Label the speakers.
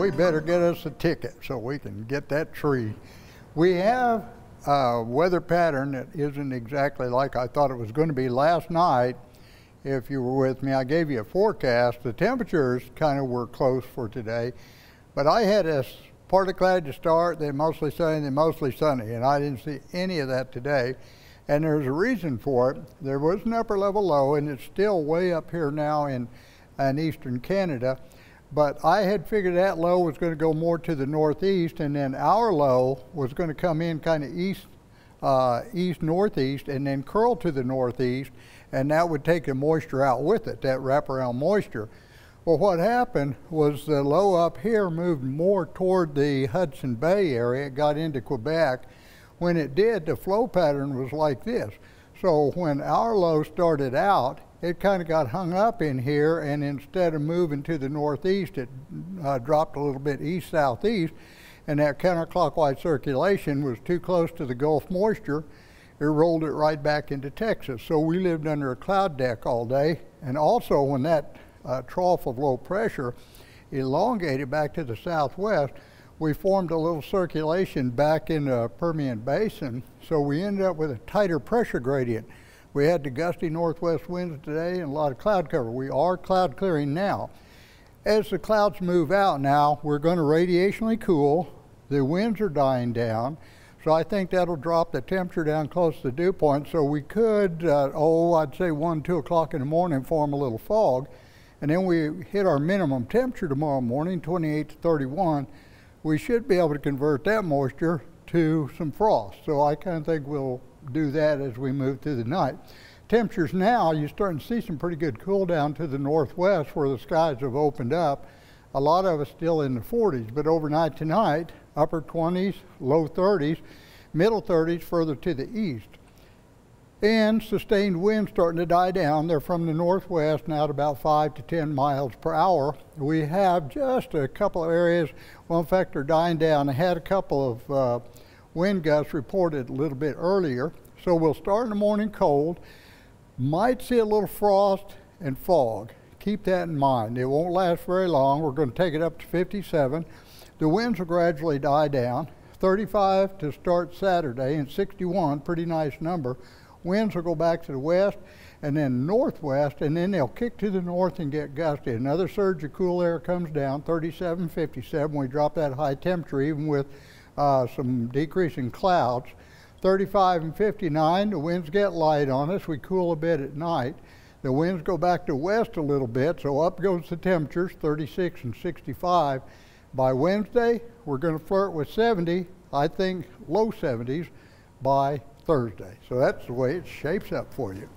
Speaker 1: we better get us a ticket so we can get that tree. We have a weather pattern that isn't exactly like I thought it was going to be. Last night, if you were with me, I gave you a forecast. The temperatures kind of were close for today, but I had a partly cloud to start, then mostly sunny, then mostly sunny, and I didn't see any of that today. And there's a reason for it. There was an upper level low, and it's still way up here now in, in eastern Canada. But I had figured that low was going to go more to the northeast, and then our low was going to come in kind of east, uh, east northeast, and then curl to the northeast, and that would take the moisture out with it, that wraparound moisture. Well, what happened was the low up here moved more toward the Hudson Bay area. It got into Quebec. When it did, the flow pattern was like this. So when our low started out, it kind of got hung up in here, and instead of moving to the northeast, it uh, dropped a little bit east southeast, and that counterclockwise circulation was too close to the Gulf moisture. It rolled it right back into Texas. So we lived under a cloud deck all day, and also when that uh, trough of low pressure elongated back to the southwest, we formed a little circulation back in the Permian Basin, so we ended up with a tighter pressure gradient. We had the gusty northwest winds today and a lot of cloud cover. We are cloud clearing now. As the clouds move out now, we're going to radiationally cool. The winds are dying down. So I think that'll drop the temperature down close to the dew point. So we could, uh, oh, I'd say 1, 2 o'clock in the morning, form a little fog. And then we hit our minimum temperature tomorrow morning, 28 to 31. We should be able to convert that moisture to some frost. So I kind of think we'll do that as we move through the night. Temperatures now, you're starting to see some pretty good cool down to the northwest where the skies have opened up. A lot of us still in the 40s, but overnight tonight, upper 20s, low 30s, middle 30s further to the east. And sustained winds starting to die down. They're from the northwest now at about 5 to 10 miles per hour. We have just a couple of areas, well, in fact, they're dying down. I had a couple of uh, wind gusts reported a little bit earlier. So we'll start in the morning cold, might see a little frost and fog. Keep that in mind. It won't last very long. We're going to take it up to 57. The winds will gradually die down. 35 to start Saturday and 61, pretty nice number. Winds will go back to the west and then northwest, and then they'll kick to the north and get gusty. Another surge of cool air comes down, 37, 57. We drop that high temperature even with uh, some decreasing clouds. 35 and 59, the winds get light on us. We cool a bit at night. The winds go back to west a little bit, so up goes the temperatures, 36 and 65. By Wednesday, we're going to flirt with 70, I think low 70s by Thursday. So that's the way it shapes up for you.